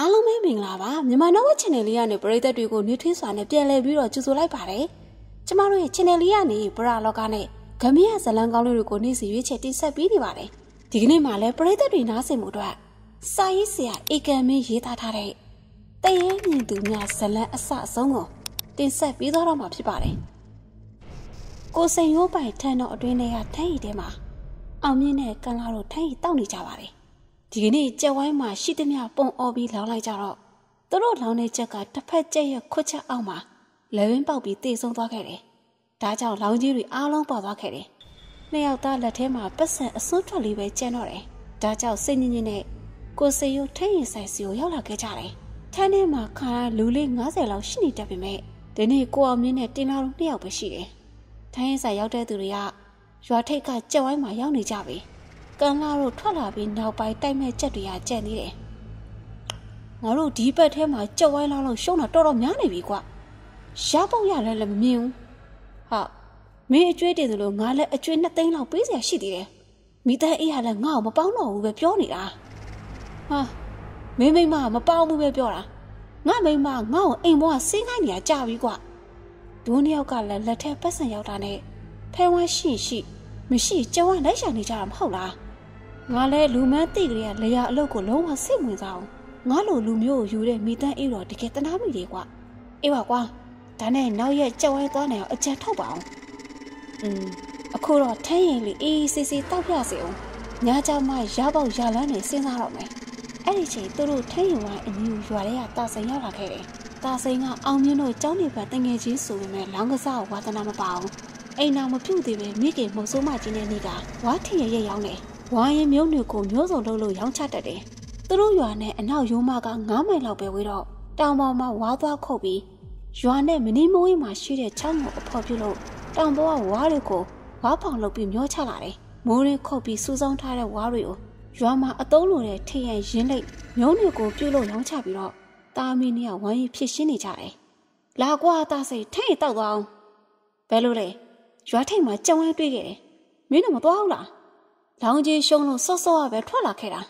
အားလုံးပဲမင်္ဂလာပါမြန်မာနော်ဝ channel လေးကနေပရိသတ်တွေကိုနှွေးထွေးစွာနဲ့ပြန်လည်ပြီးတော့ကြိုဆိုလိုက်ပါတယ်ကျမတို့ရဲ့ channel လေးကနေပရာလောကနဲ့ဂမရဇလန်းကောင်းလေးတွေကိုနေ့စဉ်ရွေးချယ်တင်ဆက်ပေးနေပါတယ်ဒီကနေ့မှလည်းပရိသတ်တွေနားဆင်မှုအတွက်စာရေးဆရာဧကံမင်းရေးသားထားတဲ့တရေမြင့်သူများဇလန်းအစအဆုံးကိုတင်ဆက်ပေးသွားတော့မှာဖြစ်ပါတယ်ကိုစိန်ရိုးပိုင်ထန်းတော်အတွင်းထဲကထန်းရည်ထဲမှာအောင်မြင့်နဲ့ကန်လာတို့ထန်းရည်တောက်နေကြပါတယ် ဒီကနေ့ကြက်ဝိုင်းမှာရှိသမျှပုံအော်ပြီးလောင်းလိုက်ကြတော့သူတို့လောင်းတဲ့ချက်ကတစ်ဖက်ကြက်ရဲ့ခွတ်ချက်အောက်မှာလဲဝင်းပေါက်ပြီးတေဆုံးသွားခဲ့တယ်။ဒါကြောင့်လောင်းကြီးတွေအားလုံးပေါ်သွားခဲ့တယ်။နှစ်ယောက်သားလက်ထဲမှာပတ်စံအစွန်းထွက်လေးပဲကျန်တော့တယ်။ဒါကြောင့်စိတ်ညစ်ညစ်နဲ့ကိုစေယိုထင်းရင်ဆိုင်စီကိုရောက်လာခဲ့ကြတယ်။ထန်းထဲမှာခါလူလေး90လောက်ရှိနေတတ်ပေမဲ့ဒီနေ့ကိုအောင်မြင့်နဲ့တင်လာတို့နှစ်ယောက်ပဲရှိတယ်။ထန်းရင်ဆိုင်ရောက်တဲ့သူတွေကရွာထိပ်ကကြက်ဝိုင်းမှာရောက်နေကြပြီ။ ကန်လာတို့ထွက်လာပြီးနောက်ပိုင်းတိုက်မဲ့ချက်တွေကကြံ့နေတယ်။ငါတို့ဒီဘက်ထဲမှာကြောက်ဝိုင်းလောင်းလို့ရှုံးတာတော်တော်များနေပြီကွာ။ရပေါက်ရတယ်လည်းမမြင်ဘူး။ဟာမင်းအကျွေးတင်သလိုငါလည်းအကျွေးနှစ်သိန်းလောက်ပေးစရာရှိသေးတယ်။မိသားအေးကလည်းငါ့ကိုမပေါင်းတော့ဘူးပဲပြောနေတာ။ဟာမင်းမိမမပေါင်းဘူးပဲပြောတာ။ငါမိမငါ့ကိုအိမ်ဘွားဆင်းခိုင်းနေတာကြာပြီကွာ။ဒုနှစ်ယောက်ကလည်းလက်ထက်ပတ်စံရောက်တာနဲ့ဖဲဝမ်းရှိရှိမရှိကြောက်ဝိုင်းလိုက်ရှာနေကြတာမဟုတ်လား။ ငါလဲလူမန်းတိကလေးကလေယာအလုပ်ကိုလုံးဝစိတ်ဝင်စားအောင်ငါလိုလူမျိုးကိုယူတဲ့မိသားအေးတော်တကယ်တနာမိတယ်ကွာအေးပါကွာဒါနဲ့နောက်ရက်ကြောက်ဝဲသွားနေအောင်အကြံထုတ်ပါအောင်อืมအခုတော့ထန်းရင်လေးအေးအေးဆေးဆေးတောက်ပြစေအောင်ညเจ้าမရပေါက်ရလန်းနေစဉ်းစားတော့မယ်အဲ့ဒီချိန်သူတို့ထန်းရင်ဝိုင်းအနီးရွာထဲကတာစိန်ရောက်လာခဲ့တယ်တာစိန်ကအောင်မြင့်တို့ကျောင်းနေပါတငယ်ချင်းဆိုပေမဲ့လောင်းကစားကိုဝါသနာမပါအောင်အိမ်နာမပြုတ်သေးပဲမိခင်မုံဆိုးမကြီးနဲ့နေကဝါထင်ရရဲ့ရောက်နေ ဝိုင်းရင်မျိုးနွေကိုမျိုးစုံလုပ်လို့ရောင်းချတတ်တယ်။သူတို့ရွာနဲ့အနောက်ရိုးမက9မိုင်လောက်ပဲဝေးတော့တောင်ပေါ်မှာဝါးသွားခုတ်ပြီးရွာနဲ့မနီမိုးကြီးမှာရှိတဲ့ချောင်းကိုအဖော်ပြုလို့တောင်ပေါ်ကဝါးတွေကိုဝါးဖောင်လုပ်ပြီးမျောချလာတယ်။မိုးရင်းခုတ်ပြီးစူးစောင်းထားတဲ့ဝါးတွေကိုရွာမှာအတုံးလိုတဲ့ထရန်ရင်းလိတ်မျိုးနွေကိုပြုတ်လို့ရောင်းချပြီးတော့တာမီနီကဝိုင်းရင်ဖြစ်ရှင်းနေကြတယ်။လာကွာတာစိတ်ထိတ်တောက်သွားအောင်ဘယ်လိုလဲရွာထိတ်မှာကြုံရတွေ့ခဲ့တယ်။မင်းတို့မသွားဘူးလား လောင်ကြီးရှုံးလို့စော့စော့ပဲထွက်လာခဲ့တာ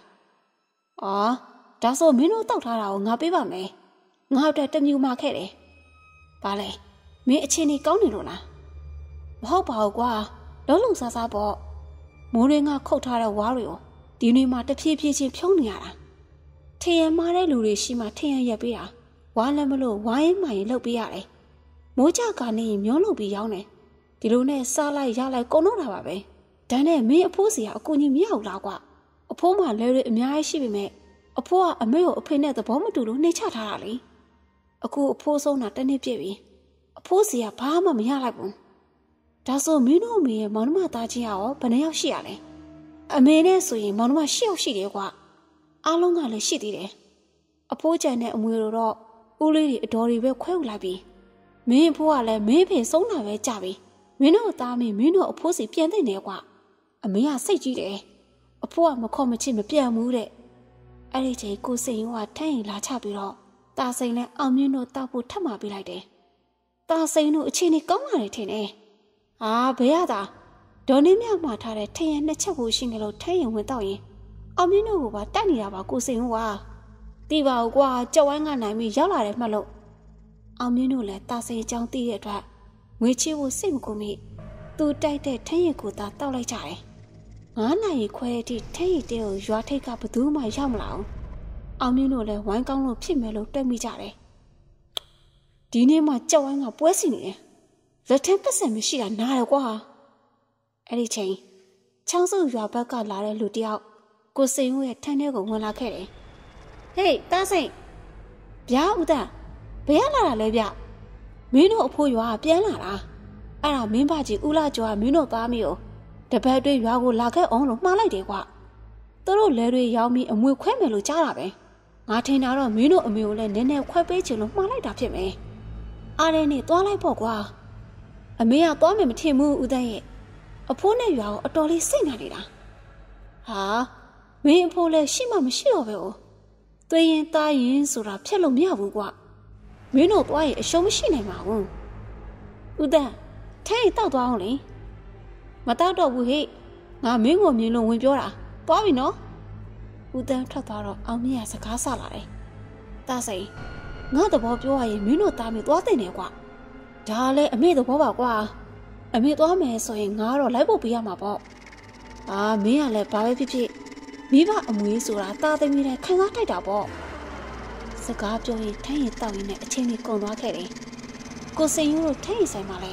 ။အော်ဒါဆိုမင်းတို့တောက်ထားတာကိုငါပေးပါမယ်။ငါ့အတွက်တမျိုးမှခဲ့တယ်။ဘာလဲမင်းအချင်းကြီးကောင်းနေလို့လား။မဟုတ်ပါဘူးကွာလုံးလုံးစားစားပေါ့။မိုးရင်းကခုတ်ထားတဲ့ဝါးတွေကိုဒီနေ့မှတဖြည်းဖြည်းချင်းဖြုံးနေရတာ။ထရံမားတဲ့လူတွေရှိမှထရံရက်ပေးတာ။ဝါလည်းမလို့ဝိုင်းမှရင်လှုပ်ပေးရတယ်။မိုးကြကနေမျိုးလှုပ်ပြီးရောင်းတယ်။ဒီလိုနဲ့စားလိုက်ရလိုက်ကုန်တော့တာပါပဲ။ ဒါနဲ့မင်းအဖိုးစီကအကူကြီးမရဘူးလားကွာအဖိုးမှလဲတွေအများကြီးရှိပေမဲ့အဖိုးကအမေကိုအဖေနဲ့သဘောမတူလို့နှိမ့်ချထားတာလေအခုအဖိုးဆုံးတာတနေ့ပြည့်ပြီအဖိုးစီကဘာမှမရလိုက်ဘူးဒါဆိုမင်းတို့အမေရဲ့မောင်နှမသားချင်းရောဘယ်နှယောက်ရှိရလဲအမေနဲ့ဆိုရင်မောင်နှမ၈ယောက်ရှိတယ်ကွာအားလုံးကလည်းရှိသေးတယ်အဖိုးကျန်တဲ့အမွေတို့တော့ဦးလေးတွေအတော်တွေပဲခွဲဝလိုက်ပြီမင်းအဖိုးကလည်းမင်းဖေဆုံးတာပဲကြပြီမင်းတို့သားမင်းမင်းတို့အဖိုးစီပြန်တဲ့နေကွာ အမေကစိတ်ကြီးတယ်အဖိုးကမခေါ်မချစ်မပြတ်ဘူးတဲ့အဲ့ဒီချိန်ကိုစိန်ရောကထန်းရင်လာချပြီးတော့တာစိန်နဲ့အောင်မြင့်တို့တောက်ဖို့ထပ်มาပေးလိုက်တယ်တာစိန်တို့အချိန်ကြီးကောင်းလာတယ်ထင်တယ်ဟာဘယ်ရတာဒေါ်နေမြမှာထားတဲ့ထရင်နှစ်ချက်ကိုရှိနေလို့ထန်းရင်ဝင်တော့ရင်အောင်မြင့်တို့ကပါတိုက်နေတာပါကိုစိန်ကတီးပါဦးကွာကြောက်ဝိုင်းကနိုင်ပြီးရောက်လာတယ်မှတ်လို့အောင်မြင့်တို့လည်းတာစိန်အကြောင်းသိတဲ့အတွက်ငွေချေးဖို့စိတ်မကူမိသူတိုက်တဲ့ထင်းရည်ကိုသာတောက်လိုက်ကြတယ် ငါးနိုင်ရီခွဲတဲ့အထိထဲရီတဲကိုရွာထိတ်ကဘသူမှရောက်မလာအောင်အောင်မြင့်တို့လည်းဝိုင်းကောင်းလို့ဖြစ်မယ်လို့တွက်မိကြတယ်ဒီနေ့မှကြောက်ဝိုင်းကပွဲစီနေတယ်လက်ထက်ပတ်စံမရှိတာနားရကွာအဲ့ဒီချိန်ချောင်းစုရွာဘက်ကလာတဲ့လူတယောက်ကိုစိန်ဦးရဲ့ထန်းထဲကိုဝင်လာခဲ့တယ်ဟေးတားစိန်ဗျာဦးသားဘယ်လာတာလဲဗျမင်းတို့အဖိုးရွာပြန်လာတာအဲ့ဒါမင်းဘကြီးဦးလာကျော်ကမင်းတို့သားမီးကို တပတ်တွေရွာကိုလာခဲ့အောင်လို့မှားလိုက်တယ်ကွာသူတို့လဲတွေရောက်ပြီးအမွေခွဲမယ်လို့ကြားတာပဲငါထင်တာတော့မင်းတို့အမေကိုလည်းနည်းနည်းခွဲပေးချင်လို့မှားလိုက်တာဖြစ်မယ်အားရနေသွားလိုက်ပေါ့ကွာအမေကသွားမယ်မထင်ဘူးဦးတန်းရဲ့အဖိုးနဲ့ရွာကိုအတော်လေးစိတ်နာနေတာဟာမင်းအဖိုးလည်းရှိမှမရှိတော့ပဲ哦သွေးရင်သားရင်ဆိုတာဖြတ်လို့မရဘူးကွာမင်းတို့သွားရင်အရှုံးမရှိနိုင်ပါဘူးဦးတန်းထဲတောက်သွားအောင်လေ မတောက်တော့ဘူးဟိငါမင်းကိုမြင်လို့ဝင်ပြောတာသွားပြီနော်ဦးတန်းထွက်သွားတော့အောင်မြင့်ကစကားဆလာတယ်တာစိန်ငါသဘောပြောရရင်မင်းတို့သားမျိုးသွားတင်တယ်ကွာဒါလည်းအမေသဘောပါကွာအမေသွားမယ်ဆိုရင်ငါတော့လိုက်ဖို့ပေးရမှာပေါ့အာမင်းကလည်းဘာပဲဖြစ်ဖြစ်မိဘအမွေးဆိုတာတာသမီးနဲ့ခံစားထိုက်တာပေါ့စကားပြောရင်ထိုင်းရင်တောက်ရင်နဲ့အချင်းကြီးကုန်သွားခဲ့တယ်ကိုစိန်ရိုးတို့ထိုင်းရင်ဆိုင်မှာလဲ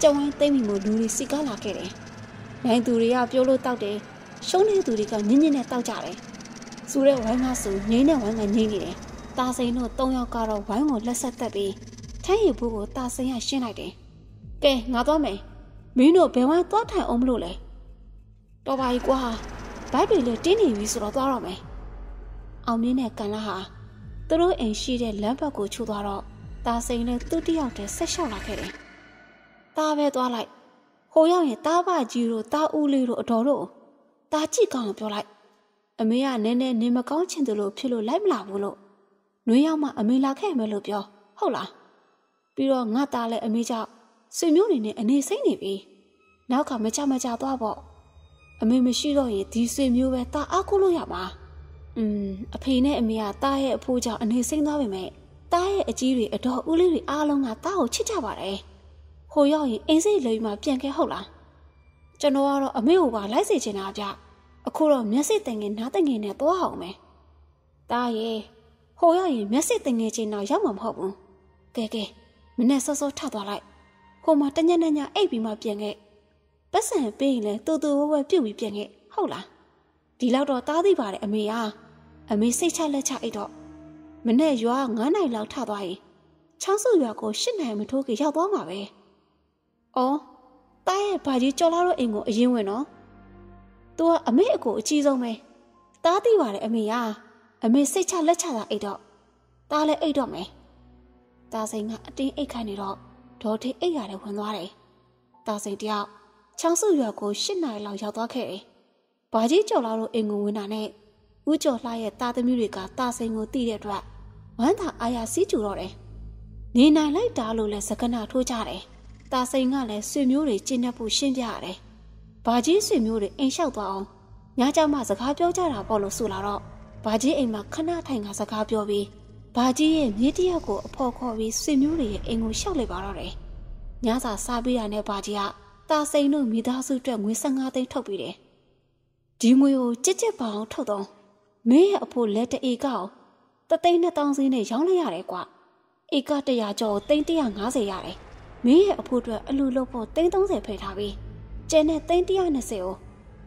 ကြဝိုင်းသိမ့်မိမို့လူတွေစီကားလာခဲ့တယ် နိုင်သူတွေကပြောလို့တောက်တယ်ရှုံးတဲ့သူတွေကညင်ညင်နဲ့တောက်ကြတယ်စူတဲ့ဝိုင်းကဆိုငိမ့်တဲ့ဝိုင်းကငိမ့်နေတယ်တာစိန်တို့၃ယောက်ကတော့ဝိုင်းကိုလက်ဆက်တက်ပြီးထိုင်းရီဘူးကိုတာစိန်ကရှင်းလိုက်တယ်ကဲငါသွားမယ်မင်းတို့ဘယ်ဝိုင်းသွားထိုင်အောင်မလို့လဲတော်ပါ ਈ ကွာဘိုက်တွေလည်းတင်းနေပြီဆိုတော့သွားတော့မယ်အောင်မင်းနဲ့ကန်လာဟာသူတို့အိမ်ရှိတဲ့လမ်းဘက်ကိုချိုးသွားတော့တာစိန်လည်းသူ့တယောက်တည်းဆက်လျှောက်လာခဲ့တယ်။တာပဲသွားလိုက်။ ဟိုရောက်ရင်တားဘကြီးတို့တားဦးလေးတို့အတော်တို့တားကြည့်ကောင်းပြောလိုက်။အမေကနည်းနည်းနေမကောင်းချင်တယ်လို့ဖြစ်လို့လိုက်မလာဘူးလို့။နှွေးရောက်မှအမေလာခဲ့မယ်လို့ပြောဟုတ်လား။ပြီးတော့ငါသားလည်းအမေကြောင့်ဆွေမျိုးနေနဲ့အနေစိမ့်နေပြီ။နောက်ကမကြမကြသွားပေါ့။အမေမရှိတော့ရင်ဒီဆွေမျိုးပဲတာအားကိုလို့ရမှာ။อืมအဖေနဲ့အမေကတားရဲ့အဖိုးကြောင့်အနေစိမ့်သွားပြီမဲ့တားရဲ့အကြီးတွေအတော်ဦးလေးတွေအားလုံးကတားကိုချစ်ကြပါတယ်။ ဟိုရောက်ရင်အင်းစိတ်လိမ်မှပြန်ခဲ့ဟုတ်လား။ကျွန်တော်ကတော့အမေကိုပါလိုက်စေချင်တာဗျ။အခုတော့မျက်စိတင်ငင်နားတင်ငင်နဲ့သွားအောင်မယ်။တားရဲ့ဟိုရောက်ရင်မျက်စိတင်ငင်ချင်းတော့ရောက်မှာမဟုတ်ဘူး။ကဲကဲမနဲ့စောစောထသွားလိုက်။ဟိုမှာတညက်ညက်အိပ်ပြီးမှပြန်ခဲ့။ပတ်စံပေးရင်လည်းတူတူဝဲဝဲပြုတ်ပြီးပြန်ခဲ့ဟုတ်လား။ဒီလောက်တော့တားသိပါတယ်အမေအားအမေစိတ်ချလက်ချအိတ်တော့မနဲ့ရွာ9နိုင်လောက်ထသွားရင်ချောင်းစုရွာကို10နိုင်မထိုးကြရောက်သွားမှာပဲ။ အော်တားရဲ့ဘာကြီးကြော်လာတော့အိမ်ကိုအရင်ဝင်တော့။ तू ကအမေအကိုအကြီးဆုံးပဲ။တားသိပါတယ်အမေရာအမေစိတ်ချလက်ချတာအိတ်တော့တားလည်းအိတ်တော့မယ်။တားစိန်ကအတင်းအိတ်ခိုင်းနေတော့ဒေါ်ထေးအိတ်ရတယ်ဝင်သွားတယ်။တားစိန်တယောက်ချောင်းစုရွာကို10နိုင်လောက်ရောက်သွားခဲ့တယ်။ဘာကြီးကြော်လာတော့အိမ်ကိုဝင်တာနဲ့ဦးကျော်လှရဲ့တာသမီးတွေကတာစိန်ကိုတီးတဲ့အတွက်ဝမ်းသာအားရစီးကြူတော့တယ်။နေနိုင်လိုက်တာလို့လဲစကနာထိုးကြတယ်။ တာစိန်ကလည်းဆွေမျိုးတွေကျင့်တတ်ဖို့ရှင်းပြရတယ်။ဘာကြီးဆွေမျိုးတွေအိမ်လျှောက်သွားအောင်ညကြမှာစကားပြောကြတာပေါ့လို့ဆိုလာတော့ဘာကြီးအိမ်မှာခဏထိုင်ကစကားပြောပြီးဘာကြီးရဲ့မြေတရက်ကိုအဖော်ခေါ်ပြီးဆွေမျိုးတွေရဲ့အိမ်ကိုလျှောက်လိုက်ပါတော့တယ်။ညစာစားပြီးရတဲ့ဘာကြီးကတာစိန်တို့မိသားစုအတွက်ငွေ15သိန်းထုတ်ပြီးတယ်။ဒီငွေကိုကြစ်ကြစ်ပအောင်ထုတ်တော့မင်းရဲ့အဖိုးလက်တအေကောက်တသိန်း2000စီးနဲ့ရောင်းလိုက်ရတယ်ကွာဧက100ကျော်သိန်း150ရတယ် မင်းရဲ့အဖိုးအတွက်အလူလုပ်ဖို့သိန်း30ဖိတ်ထားပြီးကျန်တဲ့သိန်း120ကို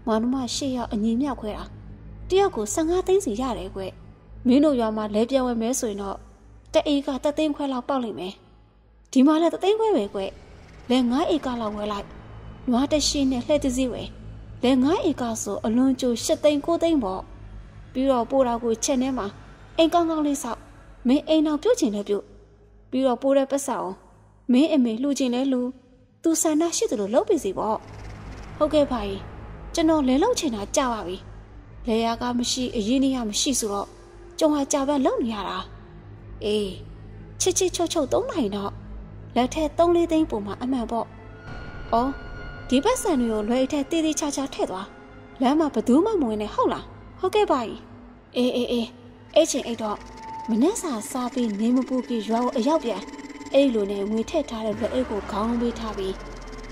မောင်နှမ၈ယောက်အညီမြောက်ခွဲတာတယောက်ကို15သိန်းစီရတယ်ကွမင်းတို့ရွာမှာလဲပြဝဲမဲဆိုရင်တော့တအေကတသိန်းခွဲလောက်ပေါက်လိမ့်မယ်ဒီမှာလည်းတသိန်းခွဲပဲကွလဲ9ဧကလောက်ဝဲလိုက်နွားတရှိနဲ့လှဲ့တစည်းဝဲလဲ9ဧကဆိုအလွန်ကျိုး8သိန်း9သိန်းပေါ့ပြီးတော့ပိုးတော်ကိုချက်ထဲမှာအိမ်ကောင်းကောင်းလေးဆောက်မင်းအိမ်အောင်ပြုတ်ချင်လဲပြုတ်ပြီးတော့ပိုးတဲ့ပတ်စံအောင် မင်းအမေလှူချင်လဲလှူသူဆန္ဒရှိတယ်လို့လုပ်ပြီစီပေါ့ဟုတ်ကဲ့ပါကြီးကျွန်တော်လဲလောက်ချင်တာကြာပါပြီလဲရကမရှိအရင်နေရမရှိဆိုတော့ကျုံဟာကြာပန်းလုံနေရတာအေးချစ်ချစ်ချုပ်ချုပ်သုံးနိုင်တော့လက်ထက်3လေးသိန်းပုံမှာအမှန်ပေါ့ဩဒီပတ်စံတွေကိုလွယ်ထက်တေးသေးချာချာထည့်သွားလမ်းမှာဘသူမှမဝင်နဲ့ဟုတ်လားဟုတ်ကဲ့ပါကြီးအေးအေးအေးအဲ့ချင်းအိတ်တော့မနှက်စာစားပြီးနေမပူကြီးရွာကိုအရောက်ပြန် အဲ့လိုနဲ့ငွေထည့်ထားတဲ့လက်အိတ်ကိုခေါင်းပေးထားပြီး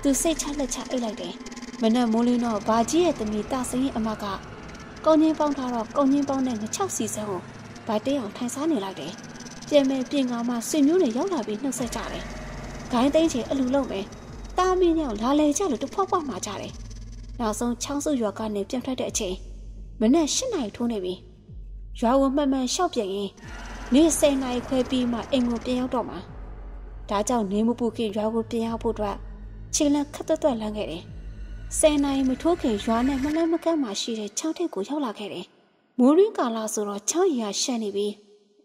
သူစိတ်ချလက်ချအိတ်လိုက်တယ်မနှက်မိုးလင်းတော့ဘာကြီးရဲ့တမီတဆင်းရဲ့အမကကောင်းချင်းပေါင်းထားတော့ကောင်းချင်းပေါင်းတဲ့ငချောက်စီစံကိုဗိုက်တဲအောင်ထိုင်စားနေလိုက်တယ်ပြင်မဲ့ပြင်ကားမှဆွေမျိုးတွေရောက်လာပြီးနှုတ်ဆက်ကြတယ်ဂိုင်းသိန်းချေအလူလုံးမယ်တာမင်းညောင်လာလေကြလို့တဖွက်ဖွက်မှကြတယ်နောက်ဆုံးချောင်းစုရွာကနေပြန်ထွက်တဲ့အချိန်မနက်၈နာရီထိုးနေပြီရွာကိုမှန်မှန်ရှောက်ပြရင်နေ့၁၀နာရီခွဲပြီးမှအိမ်ကိုပြန်ရောက်တော့မှာ ဒါကြောင့်နေမပူခင်ရွာကိုပြန်ရောက်ဖို့အတွက်ခြေလမ်းခက်တွတ်တွတ်လမ်းခဲ့တယ်၁၀နာရီမထိုးခင်ရွာနဲ့မလန်းမကန်းမှရှိတဲ့ချောင်းထိပ်ကိုရောက်လာခဲ့တယ်မိုးရင်းကာလာဆိုတော့ချောင်းရီကရှက်နေပြီး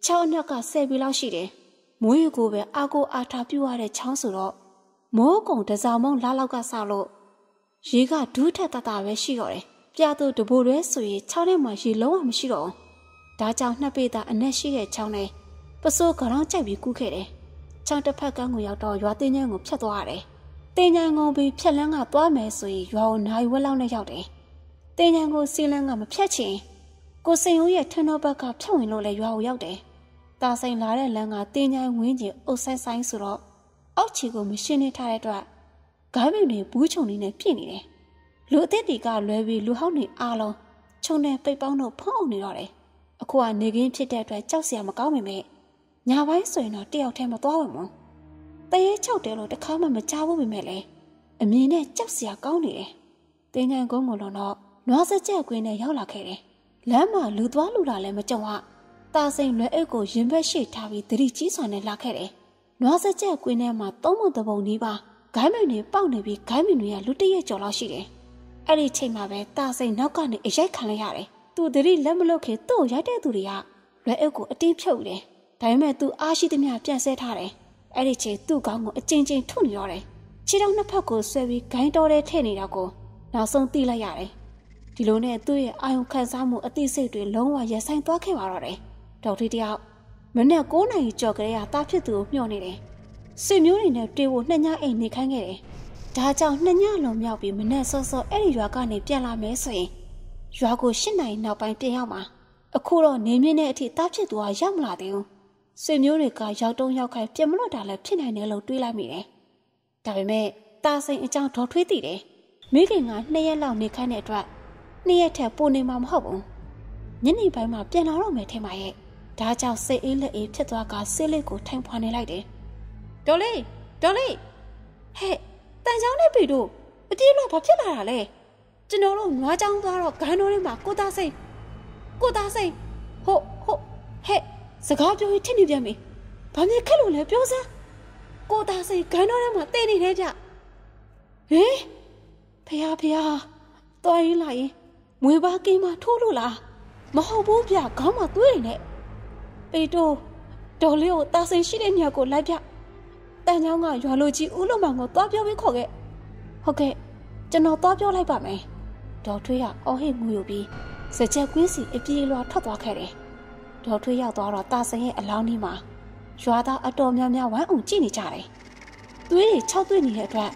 ချောင်းအနောက်က၁၀ပြီလောက်ရှိတယ်မိုးရီကိုပဲအာကိုအာထာပြုတ်ရတဲ့ချောင်းဆိုတော့မိုးကုံတစားမုံလာလောက်ကဆလို့ရေကဒူးထက်တတပဲရှိတော့တယ်ပြသူတဘိုရဲဆိုရင်ချောင်းထဲမှာရေလုံးဝမရှိတော့ဘူးဒါကြောင့်နှစ်ပေသားအနက်ရှိတဲ့ချောင်းနဲ့ပစိုးကောင်ကြိုက်ပြီးကူးခဲ့တယ် ချောင်းတစ်ဖက်ကန်းကိုရောက်တော့ရွာတင်းကျန်းကိုဖြတ်သွားရတယ်တင်းကျန်းကုန်းပြီးဖြတ်လန်းကသွားမယ်ဆိုရင်ရွာကိုနိုင်ဝက်လောက်နဲ့ရောက်တယ်တင်းကျန်းကိုစီလန်းကမဖြတ်ချင်ကိုစင်ဦးရဲ့ထန်းတော်ဘက်ကဖြတ်ဝင်လို့လဲရွာကိုရောက်တယ်တာဆိုင်လာတဲ့လမ်းကတင်းချိုင်းဝင်းကျင်အုပ်ဆိုင်ဆိုင်ဆိုတော့အောက်ခြေကိုမရှင်းနေထားတဲ့အတွက်ဂိုင်းမင်တွေဘူးချုံနေနဲ့ပြည့်နေတယ်လူအသက်တွေကလွဲပြီးလူဟောင်းတွေအားလုံးခြုံနဲ့ပိတ်ပေါင်းတို့ဖုံးအောင်နေတော့တယ်အခုကနေခင်းဖြစ်တဲ့အတွက်ကြောက်စရာမကောင်းပေမဲ့ ညာပိုင်းဆိုရင်တော့တယောက်တည်းမသွားဝင်ဘူးတရေချောက်တယ်လို့တခါမှမကြားဘူးပေမဲ့လေအမြင်နဲ့ကြောက်စရာကောင်းနေတယ်တင်းချိုင်းကုန်းကိုတော့နွားစကြက်ကွင်းနဲ့ရောက်လာခဲ့တယ်လမ်းမှာလူသွားလူလာလည်းမကြုံရတာစိန်လွယ်အိတ်ကိုရင်ဘက်ရှိထားပြီးသတိကြီးစွာနဲ့လာခဲ့တယ်။နွားစကြက်ကွင်းထဲမှာသုံးပုံတပုံနီးပါးဂိုင်းမင်တွေပေါက်နေပြီးဂိုင်းမင်တွေကလူတရက်ကျော်လောက်ရှိတယ်။အဲ့ဒီချိန်မှာပဲတာစိန်နောက်ကနေအရိုက်ခံလိုက်ရတယ်။သူသတိလက်မလွတ်ခင်သူ့ကိုရိုက်တဲ့သူတွေကလွယ်အိတ်ကိုအတင်းဖြုတ်တယ်။ ဒါပေမဲ့သူအားရှိသမျှပြန်ဆဲထားတယ်။အဲ့ဒီချိန်သူ့ကောင်းကိုအကျဉ်းချင်းထုနေတော့တယ်။ခြေထောက်နှစ်ဖက်ကိုဆွဲပြီးဂိုင်းတော်ထဲထည့်နေတာကိုနောက်ဆုံးသိလိုက်ရတယ်။ဒီလိုနဲ့သူ့ရဲ့အာယုံခံစားမှုအသိစိတ်တွေလုံးဝရပ်ဆိုင်သွားခဲ့ပါတော့တယ်။ဒေါက်ထီတယောက်မနေ့9နာရီကျော်ကလေးကတားဖြစ်သူကိုမျှော်နေတယ်။ဆွေမျိုးတွေနဲ့တွေ့ဖို့နှစ်ညအိမ်နေခိုင်းခဲ့တယ်။ဒါကြောင့်နှစ်ညလုံးမြောက်ပြီးမနေ့စောစောအဲ့ဒီရွာကနေပြန်လာမယ်ဆိုရင်ရွာကို၈နာရီနောက်ပိုင်းပြန်ရောက်မှာအခုတော့နေမြင့်တဲ့အထိတားဖြစ်သူကရောက်မလာသေးဘူး။ ဆွေမျိုးတွေကရောက်တုံးရောက်ခိုင်းပြန်မလို့တာလည်းဖြစ်နိုင်တယ်လို့တွေးလိုက်မိတယ်။ဒါပေမဲ့တာစိန်အကြောင်းဒေါ်ထွေးသိတယ်။မိခင်ကနှစ်ရက်လောက်နေခိုင်းတဲ့အတွက်နှစ်ရက်ထက်ပိုနေမှာမဟုတ်ဘူး။ညနေပိုင်းမှာပြန်လာတော့မယ်ထင်ပါရဲ့။ဒါကြောင့်စိတ်အေးလက်အေးဖြစ်သွားကဆေးလေးကိုထိုင်ဖွာနေလိုက်တယ်။ဒေါ်လေးဒေါ်လေးဟဲ့တန်ချောင်းနဲ့ပေတို့အပြေးလို့ဘာဖြစ်လာတာလဲ။ကျွန်တော်တို့နွားချောင်းသွားတော့ဂန်းတော်ထဲမှာကိုသားစိတ်ကိုသားစိတ်ဟုတ်ဟုတ်ဟဲ့ စကားပြောရင်ထင်နေပြန်ပြီ။ဘာမြင်ခက်လို့လဲပြောစမ်းကိုသားစိတ်ဂန်းတော်ထဲမှာတည်နေတယ်ဗျ။ဟင်ဖះဖះတော်ရင်လာရင်မွေပါကင်းမထိုးလို့လားမဟုတ်ဘူးဗျခေါင်းမှာသွေးနေနဲ့ပေတိုဒေါ်လေးကိုတာစိန်ရှိတဲ့နေရာကိုလိုက်ပြတန်ချောင်းကရွာလူကြီးဦးလုံးမောင်ကိုသွားပြောပြီးခေါ်ခဲ့ဟုတ်ကဲ့ကျွန်တော်သွားပြောလိုက်ပါမယ်ဒေါ်ထွေးကအော်ဟစ်ငူယူပြီးစကြက်ကွင်းစီအပြေးလွှာထွက်သွားခဲ့တယ် ဒေါ်ထွေးရောက်သွားတော့တာစိန်ရဲ့အလောင်းကြီးမှာရွာသားအတော်များများဝမ်းအောင်ကြည့်နေကြတယ်သွေးတွေ၆သွေးနေတဲ့အတွက်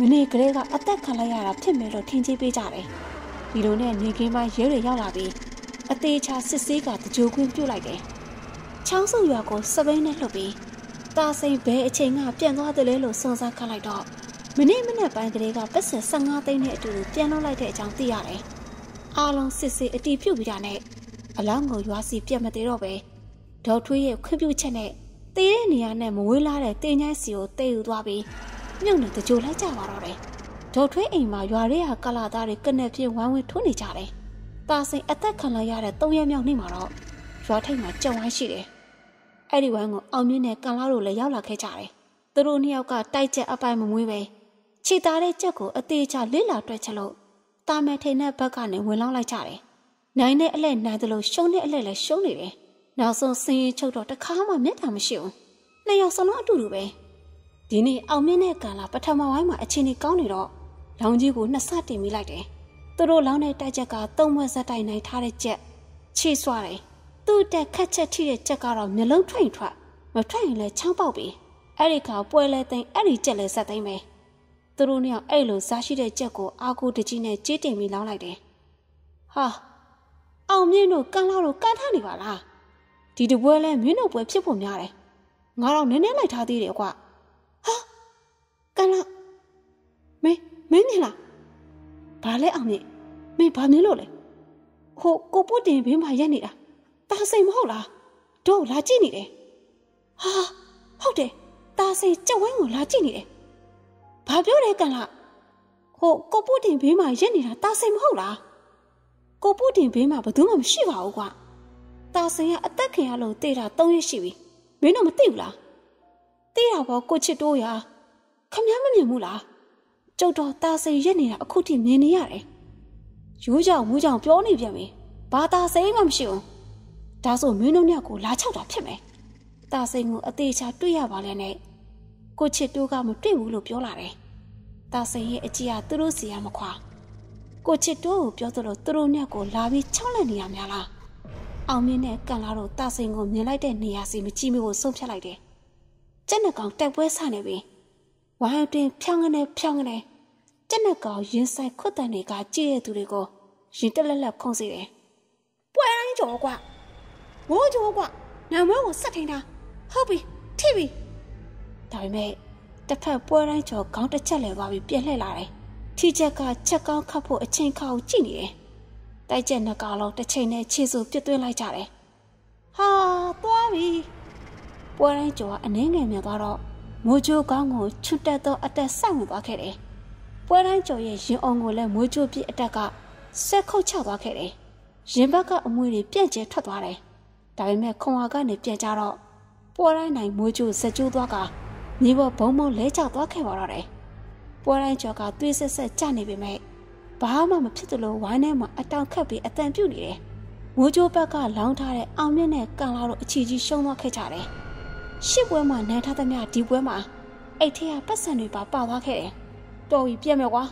မနေ့ကလေးကအသက်ခံလိုက်ရတာဖြစ်မယ်လို့ထင်ကြီးပေးကြတယ်ဒီလိုနဲ့နေကင်းပိုင်းရဲတွေရောက်လာပြီးအသေးချာစစ်ဆေးကတကြိုခွင်းပြုတ်လိုက်တယ်ချောင်းစုရွာကိုစပိန်နဲ့လှုပ်ပြီးတာစိန်ဘဲအချိန်ကပြန်သွားတယ်လေလို့စုံစမ်းခတ်လိုက်တော့မနေ့မနေ့ပိုင်းကလေးကပတ်စံ15သိန်းနဲ့အတူတူပြန်လောက်လိုက်တဲ့အကြောင်းသိရတယ်။အားလုံးစစ်စစ်အတီးပြုတ်ပြီးတာနဲ့ အလောင်းကိုရွာစီပြတ်မသေးတော့ပဲဒေါက်ထွေးရဲ့ခွင့်ပြုချက်နဲ့တေးတဲ့နေရာနဲ့မဝေးလာတဲ့တင်းချိုင်းစီကိုတေးယူသွားပြီးမြုပ်နေတကြိုလိုက်ကြပါတော့တယ်။ဒေါက်ထွေးအိမ်မှာရွာရဲဟာကလာသားတွေကနေပြင်းဝိုင်းဝန်းထိုးနေကြတယ်။တာစိန်အသက်ခံလိုက်ရတဲ့၃ရက်မြောက်နေ့မှာတော့ရွာထိပ်မှာကြုံဝိုင်းရှိတယ်အဲ့ဒီဝမ်းကိုအောင်မြင့်နဲ့ကန်လာတို့လည်းရောက်လာခဲ့ကြတယ်။သူတို့နှစ်ယောက်ကတိုက်ချက်အပိုင်မမွေးပဲခြေသားတဲ့ချက်ကိုအသေးချလေးလာတွက်ချက်လို့တာမဲထိန်တဲ့ဘက်ကနေဝင်လောက်လိုက်ကြတယ်။ နိုင်တဲ့အလဲနိုင်တယ်လို့ရှုံးတဲ့အလဲလည်းရှုံးနေတယ်။နောက်ဆုံးစင်ရင်ချုပ်တော့တခါမှမျက်တာမရှိဘူး။နှစ်ယောက်စလုံးအတူတူပဲ။ဒီနေ့အောင်မြင့်နဲ့ကန်လာပထမဝိုင်းမှာအချင်းကြီးကောင်းနေတော့လောင်ကြီးကိုနှစ်ဆတင်မိလိုက်တယ်။သူတို့လောင်းတဲ့တိုက်ချက်ကသုံးဘွက်ဇက်တိုင်နိုင်ထားတဲ့ချက်ခြေဆွားတယ်။သူ့တက်ခက်ချက်ထိတဲ့ချက်ကတော့မျိုးလုံးထွက်ရင်ထွက်မထွက်ရင်လည်းချောင်းပေါက်ပြီအဲ့ဒီခါပွဲလဲသိမ်းအဲ့ဒီချက်လဲဆက်သိမ်းမယ်သူတို့နှစ်ယောက်အဲ့လိုစားရှိတဲ့ချက်ကိုအာကိုတကြီးနဲ့ကြေးတင်ပြီးလောင်းလိုက်တယ်ဟာ အောင်မြင့်တို့ကန်လာတို့ကန်ထနေပါလားဒီတပွဲလဲမင်းတို့ပွဲဖြစ်ဖို့များတယ်ငါတော့နည်းနည်းလိုက်ထားသေးတယ်ကွာဟာကန်လာမင်းမင်းမြင်လားဘာလဲအောင်မြင့်မင်းဘာမြင်လို့လဲဟိုကိုပုတ်တင်ဘင်းမှာရက်နေတာတာစိန်မဟုတ်လားတို့လာကြည့်နေတယ်ဟာဟုတ်တယ်တာစိန်ကြက်ဝင်းကိုလာကြည့်နေတယ်ဘာပြောလဲကန်လာဟိုကိုပုတ်တင်ဘေးမှာရက်နေတာတာစိန်မဟုတ်လား ကိုပုတင်ဘေးမှာဘယ်သူမှမရှိပါဘူးကွာ။တာစင်ကအသက်ခင်ရလို့တေးတာ၃ရက်ရှိပြီ။မင်းတို့မသိဘူးလား။သိတာပေါ့ကိုချစ်တိုးရ။ခမည်းမမြင်ဘူးလား။ကျုပ်တော့တာစင်ရက်နေတာအခုထိမြင်နေရတယ်။ရိုးကြောင်မူးကြောင်ပြောနေပြန်ပြီ။ဘာတာစင်မှမရှိဘူး။ဒါဆိုမင်းတို့နှစ်ယောက်ကိုလာချောက်တာဖြစ်မယ်။တာစင်ကိုအသေးချာတွေ့ရပါလဲနဲ့။ကိုချစ်တိုးကမတွေ့ဘူးလို့ပြောလာတယ်။တာစင်ရဲ့အကြီးကသူတို့စီရမခွာ။ ကိုချစ်တိုးကိုပြောသလိုသူတို့ညကိုလာပြီးချောက်လက်နေရများလား။အောင်မင်းနဲ့ကန်လာတော့တာစိန်ကိုမြင်လိုက်တဲ့နေရာစီမကြည့်မိဖို့ဆုံးဖြတ်လိုက်တယ်။ကျက်နှကောင်တက်ပွဲဆနေပြီ။ဝိုင်းတင်ဖြောင်းကနေဖြောင်းကနေကျက်နှကောင်ရင်ဆိုင်ခွတ်တန်တွေကကြည့်ရသူတွေကိုရင်တက်လက်လက်ခုံစေတယ်။ပွဲတိုင်းကြော်ကွာ။မိုးချိုးကွနာမွေးကိုဆက်ထိန်တာဟုတ်ပြီထိပြီဒါပေမဲ့တစ်ဖက်ပွဲတိုင်းကျော်ခေါင်းတစ်ချက်လဲသွားပြီးပြက်လှည့်လာတယ် ထီချက်ကချက်ကောင်းခတ်ဖို့အချိန်ခါကိုကြည့်နေတယ်တိုက်ချက်နှစ်ကောင်လုံးတစ်ချိန်နဲ့ခြေစူပြစ်သွင်းလိုက်ကြတယ်ဟာသွားပြီပွဲတိုင်းကျော်ကအနှင်းငယ်မြင်သွားတော့မိုးကြိုးကောင်းကိုချွတ်တက်သောအတက်ဆက်ဝင်သွားခဲ့တယ်ပွဲတိုင်းကျော်ရဲ့ရင်အောင်ကိုလည်းမိုးကြိုးပြစ်အတက်ကဆက်ခုတ်ချသွားခဲ့တယ်ရင်ဘက်ကအမွေတွေပြန့်ကျဲထွက်သွားတယ်ဒါပေမဲ့ခွန်ဝါကနေပြန်ကြတော့ပွဲတိုင်းနိုင်မိုးကြိုးစကြိုးသွားကမြေပေါ်ဘုံဘုံလဲကျသွားခဲ့ပါတော့တယ် ပွဲတိုင်းကျော်ကသွေးဆက်ဆက်ကျနေပေမဲ့ဘာမှမဖြစ်သလိုဝိုင်းထဲမှာအတောင်ခတ်ပြီးအတန်ပြုတ်နေတယ်မိုးကြိုးဘက်ကလောင်းထားတဲ့အောင်မြင့်နဲ့ကန်လာတို့အချီကြီးရှုံးသွားခဲ့ကြတယ်ရှစ်ပွဲမှာနန်းထားသမျှဒီပွဲမှာအိတ်ထဲကပတ်စံတွေပါပါသွားခဲ့တယ်တော်ပြီပြက်မယ်ကွာ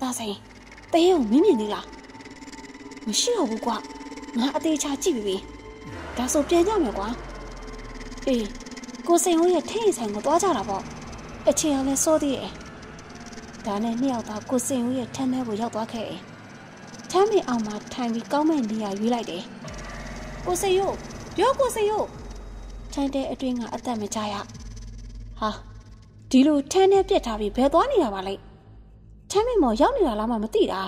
ဒါဆိုင်တဲရုံမင်းမြင်နေလားမရှိတော့ဘူးကွာငါအသေးချာကြည့်ပြီဒါဆိုပြန်ကြမယ်ကွာအေးကိုစိန်ဦးရဲ့ထိတ်ဆိုင်ကိုသွားကြတာပေါ့အချင်းအောင်လဲစိုးသေးတယ် ဒါနဲ့နှစ်ယောက်သားကိုစိန်ဦးရဲ့ထမ်းထဲကိုရောက်သွားခဲ့တယ်ထမ်းမင်အောင်မှာထိုင်ပြီးကောင်းမဲ့နေရာရွေးလိုက်တယ်ကိုစိန်ဦးပြောကိုစိန်ဦးထမ်းတဲ့အတွင်းကအသက်မကြရဟာဒီလိုထမ်းထဲပြက်ထားပြီးဘယ်သွားနေတာပါလဲထမ်းမင်မော်ရောက်နေတာလားမှမသိတာ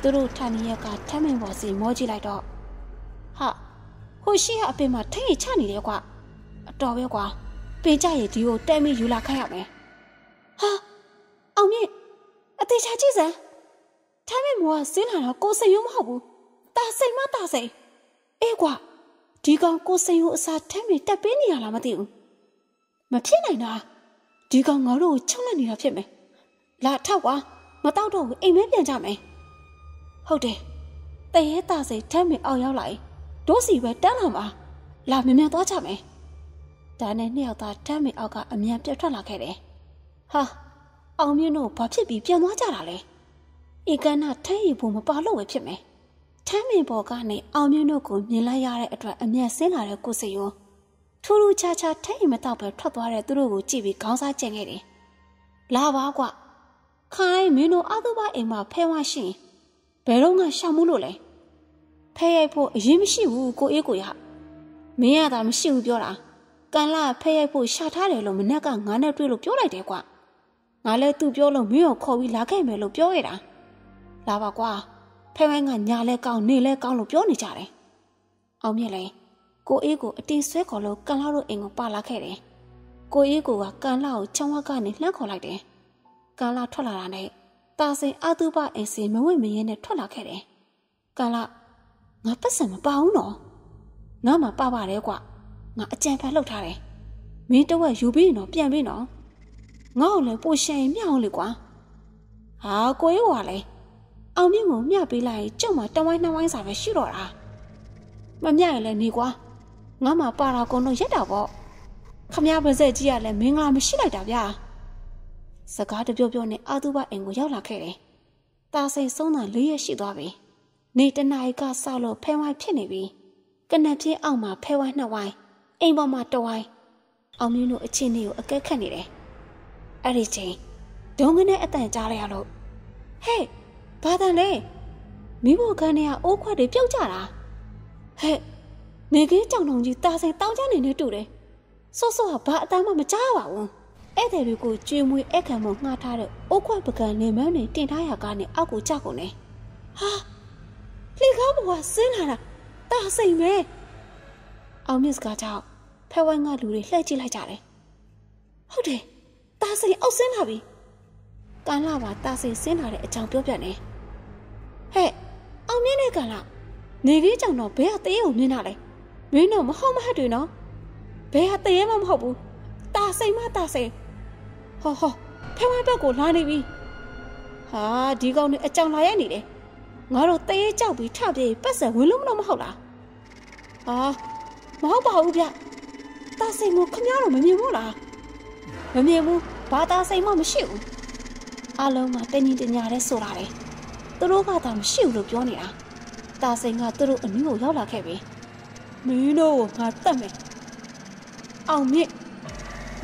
သူတို့ထိုင်နေရကထမ်းမင်ပေါ်စီမောကြည့်လိုက်တော့ဟာဟိုရှိကအပင်မှာထိတ်ချနေတယ်ကွာအတော်ပဲကွာပေးကြရည်ဒီကိုတဲမိယူလာခိုင်းရမယ်ဟာ အောင်မြင့်အသေးချာကြည့်စမ်းထိုင်းမမောကဆင်းလာတော့ကိုစိန်ရုံမဟုတ်ဘူးတာစိန်မတာစိန်အေးကွာဒီကောင်ကိုစိန်ကိုအစာထမ်းမတက်ပေးနေရလားမသိဘူးမဖြစ်နိုင်တာဒီကောင်ငါတို့ကိုချုံလက်နေတာဖြစ်မယ်လာထောက်ကွာမတော့တော့ဘူးအိမ်မဲပြန်ကြမယ်ဟုတ်တယ်တရေတာစိန်ထမ်းမအောက်ရောက်လာရင်ဒိုးစီပဲတန်းလာမှာလာမြင်မြန်သွားကြမယ်ဒါနဲ့နှစ်ယောက်သားတမ်းမင်အောက်ကအမြန်ပြတ်ထွက်လာခဲ့တယ်ဟာ အောင်မြင့်တို့ဘာဖြစ်ပြီးပြန်သွားကြတာလဲဧကနာထမ်းရည်ဖို့မပါလို့ပဲဖြစ်မယ်ထမ်းမင်ပေါ်ကနေအောင်မြင့်တို့ကိုမြင်လိုက်ရတဲ့အတွက်အမျက်ဆင်းလာတဲ့ကိုစိယောထူးထူးခြားခြားထမ်းရည်မတော့ပဲထွက်သွားတဲ့သူတို့ကိုကြည့်ပြီးခေါင်းစားကျင်ခဲ့တယ်လာပါကွခိုင်းမင်းတို့အသုဘအိမ်မှာဖဲဝါရှင်ဘယ်တော့မှရှောင်မှုလို့လဲဖဲရိုက်ဖို့အရင်မရှိဘူးကိုအေးကိုရမင်းရတာမရှိဘူးပြောတာကန်လာဖဲရိုက်ဖို့ရှာထားတယ်လို့မနက်ကငါနဲ့တွေ့လို့ပြောလိုက်တယ်ကွာ ငါလည်းသူ့ပြောလို့မင်းကိုခေါ်ပြီးလာခဲ့မယ်လို့ပြောခဲ့တာလာပါကွာဖဲဝိုင်းကညာလဲကောင်းနေလဲကောင်းလို့ပြောနေကြတယ်အောင်မြင့်လေကိုအေးကိုအတင်းဆွဲခေါ်လို့ကန်လာတို့အိမ်ကိုပါလာခဲ့တယ်ကိုအေးကိုကကန်လာကိုချောင်းဝက်ကနေလှမ်းခေါ်လိုက်တယ်ကန်လာထွက်လာတာနဲ့တာစိန်အတုပအိမ်စီမဝင့်မရဲနဲ့ထွက်လာခဲ့တယ်ကန်လာငါပတ်စံမပါဘူးနော်ငါမှပါပါတယ်ကွာငါအကြံဖတ်လှုပ်ထားတယ်မင်းတဝက်ယူပြီးတော့ပြန်ပြီးတော့ ငါ့ကိုလည်းပိုရှရင်မြအောင်လေကွာဟာကိုရေးဝါလေအောင်မြင့်ကိုမျှပေးလိုက်ကျုံမှာတဝိုင်းနှဝိုင်းစာပဲရှိတော့တာမမျှရင်လည်းနေကွာငါမှပါတာကုန်တော့ရက်တာပေါ့ခမရပါစက်ကြီးကလည်းမင်္ဂလာမရှိလိုက်တာဗျာစကားတပြောပြောနဲ့အာသူဘအိမ်ကိုရောက်လာခဲ့တယ်တာစိန်ဆုံးတာ၄ရက်ရှိသွားပြီနေတနာရီကဆောက်လို့ဖဲဝိုင်းဖြစ်နေပြီကနက်ပြင်းအောက်မှာဖဲဝိုင်းနှစ်ဝိုင်းအိမ်ပေါ်မှာတဝိုင်းအောင်မြင့်တို့အချင်းလေးကိုအကဲခတ်နေတယ် အဲ့ဒီချိန်ဒုံငနဲ့အတန်ကြားလိုက်ရလို့ဟဲ့ဘာတန်လဲမိဖို့ခန်းထဲကအိုးခွက်တွေပြုတ်ကြတာဟဲ့နေကင်းကြောင်တုံကြီးတာဆိုင်တောင်းချနေနေတူတယ်ဆော့ဆော့ကဘာအတမ်းမှမကြားပါဘူးဧည့်သည်တွေကိုကျွေးမွေးအခမ်းမငှားထားတဲ့အိုးခွက်ပကံနေမန်းတွေတင်ထားရကနေအောက်ကိုကြောက်ကုန်တယ်ဟာလှေကားဘဝဆင်းလာတာတာစိန်ပဲအောင်မြစ်ကကြောင့်ဖဲဝိုင်းကလူတွေလှည့်ကြည့်လိုက်ကြတယ်ဟုတ်တယ် တာစိန်အောက်ဆင်းလာပြီကန်လာပါတာစိန်ဆင်းလာတဲ့အကြောင်းပြောပြနေဟဲ့အောင်မြင့်နဲ့ကန်လာနေကြီးကြောင်တော့ဘယ်ကတရေကိုမြင်တာလဲမင်းတို့မဟုတ်မဟတ်တွေနော်ဘယ်ကတရေမှမဟုတ်ဘူးတာစိန်မတာစိန်ဟောဟောဖဲဝိုင်းဘက်ကိုလာနေပြီဟာဒီကောင်နဲ့အကြောင်လာရနေတယ်ငါတို့တရေကြောက်ပြီးထပြေးပတ်စံဝင်လို့မလို့မဟုတ်လားဟာမဟုတ်ပါဘူးဗျတာစိန်ကိုခမရတော့မမြင်ဘူးလား မမြင်ဘူးဘာတာစိန်မှမရှိဘူးအလုံးကတညီတညာတဲ့ဆိုလာတယ်သူတို့ကသာမရှိဘူးလို့ပြောနေတာတာစိန်ကသူတို့အနည်းကိုရောက်လာခဲ့ပြီမင်းတို့ကငါတတ်မယ်အောင်မြင့်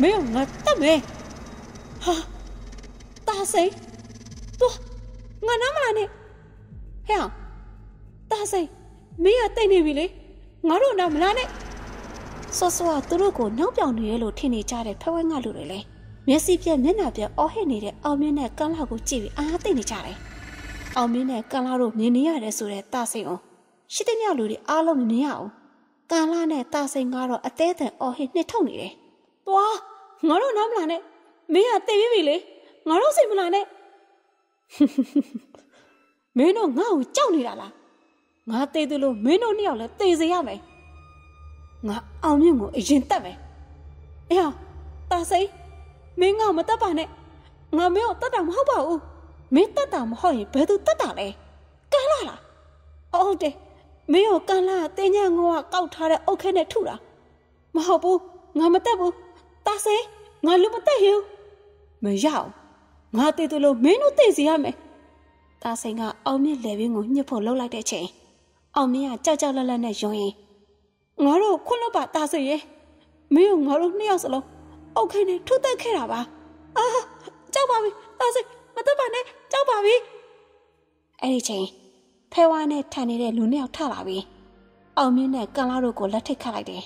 မင်းကငါတတ်မယ်ဟာတာစိန်သူငါနားမလားနဲ့ဟဲ့တာစိန်မင်းကတိတ်နေပြီလေငါတို့တော့မလားနဲ့ ဆော့ဆော့ကသူတို့ကိုနှောက်ပြောင်နေရလို့ထင်နေကြတဲ့ဖက်ဝဲငါလူတွေလည်းမျက်စိပြက်မျက်နှာပြက်အော်ဟစ်နေတဲ့အောင်မြင့်နဲ့ကန်းလာကိုကြည့်ပြီးအားသိနေကြတယ်။အောင်မြင့်နဲ့ကန်းလာတို့မြင်နေရတယ်ဆိုတဲ့တာစိန်အောင်ရှိတဲ့မြောက်လူတွေအားလုံးမမြင်ရအောင်။ကန်းလာနဲ့တာစိန်ကတော့အသေးအံအော်ဟစ်နှစ်ထုတ်နေတယ်။သွားငါတို့နားမလာနဲ့မင်းကသိပြီလေငါတို့စိတ်မလာနဲ့မင်းတို့ငါ့ကိုကြောက်နေတာလားငါသေးတယ်လို့မင်းတို့နှစ်ယောက်လည်းသေစေရမယ် ငါအောင်မြင့်ကိုအရင်တတ်မယ်အေးဟာတာစိန်မင်းငါ့မတတ်ပါနဲ့ငါမင်းကိုတတ်တာမဟုတ်ပါဘူးမင်းတတ်တာမဟုတ်ရင်ဘယ်သူတတ်တာလဲကန်းလာလားဟုတ်တယ်မင်းကိုကန်းလာတင်းညံငိုကကောက်ထားတဲ့အုတ်ခဲနဲ့ထုတာမဟုတ်ဘူးငါမတတ်ဘူးတာစိန်ငါလူမတတ်ရင်မရအောင်ငါတည်တယ်လို့မင်းတို့သိစီရမယ်တာစိန်ကအောင်မြင့်လေဘင်းကိုညှစ်ဖို့လှုပ်လိုက်တဲ့ချိန်အောင်မြင့်ကကြောက်ကြောက်လန့်လန့်နဲ့ယွန်းရင် ငါတို့ခွန်းလို့ပါတာစိန်ရဲ့မင်းတို့ငါတို့နှစ်ယောက်စလုံးအုတ်ခဲနဲ့ထုတက်ခဲ့တာပါအာကြောက်ပါပြီတာစိန်မတတ်ပါနဲ့ကြောက်ပါပြီအဲ့ဒီချိန်ဖဲဝါးနဲ့ထန်နေတဲ့လူနှစ်ယောက်ထလာပြီးအောင်မြင့်နဲ့ကန်လာတို့ကိုလက်ထိတ်ခတ်လိုက်တယ်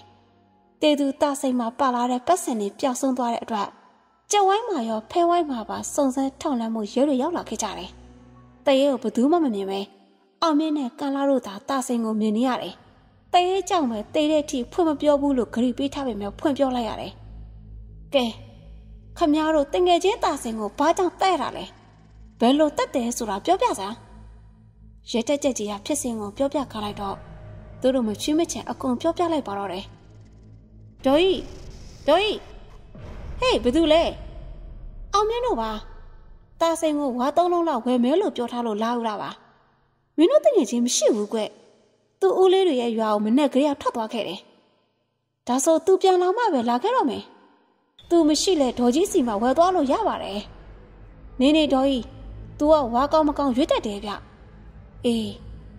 တေသူတာစိန်မှာပါလာတဲ့ပတ်စံတွေပျောက်ဆုံးသွားတဲ့အတွက်ကြက်ဝိုင်းမှာရောဖဲဝိုင်းမှာပါစုံစမ်းထောက်လန့်မှုရဲတွေရောက်လာခဲ့ကြတယ်။တရေကိုဘယ်သူမှမမြင်ပဲအောင်မြင့်နဲ့ကန်လာတို့သာတာစိန်ကိုမြင်နေရတယ်။ တရေကြောင့်ပဲတေတဲ့အထိဖွင့်မပြောဘူးလို့ဂရီပေးထားပေမဲ့ဖွင့်ပြောလိုက်ရတယ်။ကဲခမများတို့တငယ်ချင်းတာစိန်ကိုဘာကြောင့်တဲ့တာလဲ။ဘယ်လိုတက်တယ်ဆိုတာပြောပြစမ်း။ရဲတက်ကြကြီးကဖြစ်စဉ်ကိုပြောပြခါလိုက်တော့သူတို့မချွေးမချင်အကုန်ပြောပြလိုက်ပါတော့တယ်။ဒေါ်ကြီးဒေါ်ကြီးဟေးဘယ်သူလဲအောင်မြင့်တို့ပါတာစိန်ကိုဝါသုံးလုံးလောက်ဝယ်မဲလို့ပြောထားလို့လာဦးတာပါမင်းတို့တငယ်ချင်းမရှိဘူးကွ သူ့ဦးလေးတွေရဲ့ရွာကိုမနဲ့ကလေးကထွက်သွားခဲ့တယ်။ဒါဆိုသူပြန်လာမှပဲလာခဲ့တော့မယ်။သူမရှိလဲဒေါ်ကြီးစီမှာဝယ်သွားလို့ရပါတယ်။နေနေဒေါ်ကြီး तू ကဝါကောင်းမကောင်းရွတ်တက်တယ်ဗျ။အေး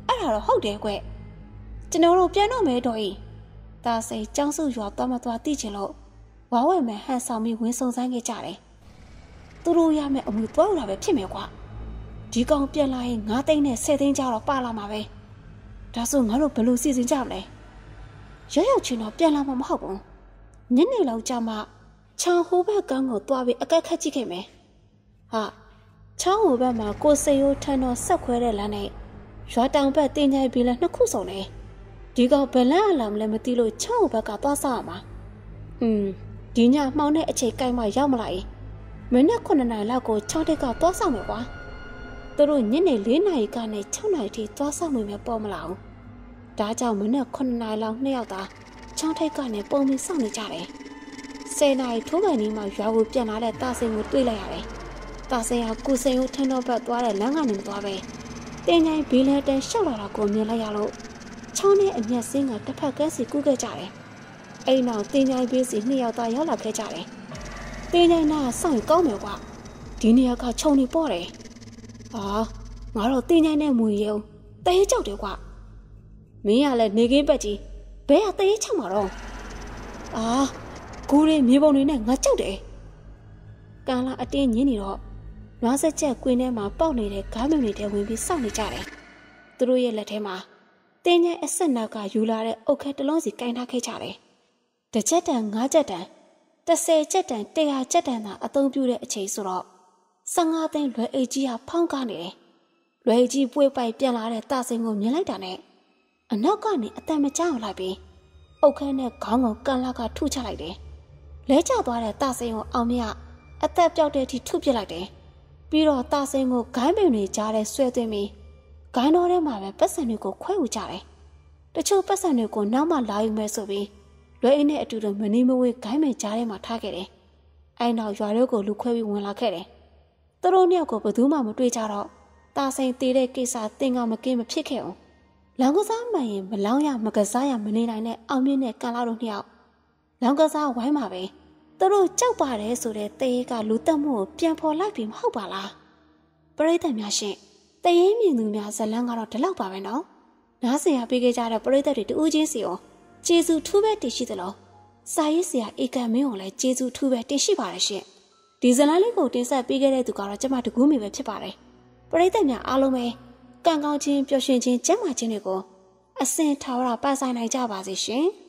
အဲ့ဒါတော့ဟုတ်တယ်ကွ။ကျွန်တော်တို့ပြန်တော့မယ်ဒေါ်ကြီး။ဒါစိကျောင်းစုရွာသွားမသွားသိချင်လို့ဝါဝဲမယ်ဟန်ဆောင်ပြီးဝင်းစုံဆိုင်ခဲ့ကြတယ်။သူတို့ရမယ်အမှုသွားလို့ပဲဖြစ်မယ်ကွာ။ဒီကောင်ပြန်လာရင်9သိန်းနဲ့10သိန်းကြတော့ပါလာမှာပဲ။ ဒါဆိုငါတို့ဘယ်လိုစီစဉ်ကြမလဲ။ရရောက်ချင်းတော့ပြန်လာမှာမဟုတ်ဘူး။ညနေလောက်ကြာမှချောင်းဟိုဘက်ကန်းကိုသွားပြီးအကက်ခတ်ကြည့်ခဲ့မယ်။ဟာချောင်းဟိုဘက်မှာကိုစိန်ရိုးထန်းတော့ဆက်ခွဲတဲ့လမ်းနဲ့ရွာတောင်ဘက်တင်ကြိုင်ပြီးလဲနှစ်ခုစုံနေ။ဒီကောင်ဘယ်လန်းအလာမလဲမသိလို့ချောင်းဟိုဘက်ကသွားစားရမှာ။อืมဒီညမှောင်တဲ့အချိန်ကိုက်မှရောက်မလာရင်မနေ့9နာရီလောက်ကို6တက်ကသွားဆောင်မယ်ကွာ သူတို့ညနေ၄နာရီကနေ6နာရီထိသွားဆောင်နေမယ်ပေါ့မလား။ဒါကြောင့်မနေ့9နာရီလောက်နှစ်ယောက်သာချောင်းထိပ်ကနေပုံပြီးဆောင်နေကြတယ်။10နာရီထိုးကန်ကြီးမှာရွာကိုပြန်လာတဲ့တာစင်ကိုတွေ့လိုက်ရတယ်။တာစင်ဟာကိုစင်ကိုထန်းတော့ဘက်သွားတဲ့လမ်းကနေမသွားပဲ။တင်းတိုင်းဘေးလဲတန်းရှောက်လာတာကိုမြင်လိုက်ရလို့ချောင်းနဲ့အမျက်စင်းကတစ်ဖက်ကန်းစီကူးခဲ့ကြတယ်။အဲ့နောက်တင်းတိုင်းဘေးစီနှစ်ယောက်သာရောက်လာခဲ့ကြတယ်။တင်းတိုင်းနာဆောင်ကောင်းမယ်ကွာ။ဒီနေရာကခြုံနေပေါ့တယ်။ ဟာငါတော့တင်းញိုင်းနဲ့မူရုံတဲကြောက်တယ်ကွာ။မင်းကလည်းနေကင်းပက်ကြီးဘဲကတဲချောက်မှာတော့။အာဂူတွေမြေပုံတွေနဲ့ငါကြောက်တယ်။ကန်လာအတင်းညင်းနေတော့နွားစက်ချက်ကွင်းထဲမှာပေါက်နေတဲ့ဂါးမြုံတွေထဲဝင်ပြီးစောင့်နေကြတယ်။သူတို့ရဲ့လက်ထဲမှာတင်းញိုင်းအဆက်နောက်ကယူလာတဲ့အုတ်ခဲတလုံးစီကင်ထားခဲ့ကြတယ်။တစ်ချက်တန်၅ချက်တန်30ချက်တန်100ချက်တန်သာအသုံးပြုတဲ့အချိန်ဆိုတော့ 15သိန်းလွယ်အိတ်ကြီးဟာဖောင်းကားနေတယ်။လွယ်ကြီးပွေးပိုက်ပြန်လာတဲ့တာစင်ကိုမြင်လိုက်တာနဲ့အနောက်ကနေအတန်မကြောက်လိုက်ပြီးအုတ်ခဲနဲ့ခေါင်းကိုကန်လာကထုချလိုက်တယ်။လဲကျသွားတဲ့တာစင်ကိုအောင်မြအသက်ပြောက်တဲ့အထိထုပစ်လိုက်တယ်။ပြီးတော့တာစင်ကိုဂိုင်းပင်တွေကြားထဲဆွဲသွင်းပြီးဂိုင်းတော်ထဲမှာပဲပတ်စံတွေကိုခွဲဝေကြတယ်။တချို့ပတ်စံတွေကိုနောက်မှလာယူမယ်ဆိုပြီးလွယ်အိမ်နဲ့အတူတူမနေမဝေးဂိုင်းမဲ့ကြားထဲမှာထားခဲ့တယ်။အဲနောက်ရွာတို့ကိုလူခွဲပြီးဝင်လာခဲ့တယ်။ သူတို့နှစ်ယောက်ကိုဘယ်သူမှမတွေ့ကြတော့တာဆိုင်သေးတဲ့ကိစ္စတင်ကမကင်းမဖြစ်ခဲ့အောင်။လောင်ကစားမှန်ရင်မလောင်ရမကစားရမနေနိုင်တဲ့အောင်မြင့်တဲ့ကန်လာတို့နှစ်ယောက်လောင်ကစားဝိုင်းမှာပဲသူတို့ကြောက်ပါတယ်ဆိုတဲ့တရေကလူတက်မှုကိုပြန်ဖော်လိုက်ပြီမဟုတ်ပါလား။ပရိသတ်များရှင်တရေမြင်သူများဇလန်းကတော့ဒီလောက်ပါပဲနော်။နားစင်ရပေးခဲ့ကြတဲ့ပရိသတ်တွေတူးချင်းစီအောင်ကျေးဇူးထူးပဲတင်ရှိသလိုစာရေးဆရာဧကမင်းကိုလည်းကျေးဇူးထူးပဲတင်ရှိပါတယ်ရှင် ဒီဇလန်းလေးကိုတင်ဆက်ပေးခဲ့တဲ့သူကတော့ကျမတကူးမိပဲဖြစ်ပါတယ်ပရိသတ်များအားလုံးပဲကံကောင်းခြင်းပျော်ရွှင်ခြင်းကျန်းမာခြင်းတွေကိုအစင်ထာဝရပဆိုင်နိုင်ကြပါစေရှင်။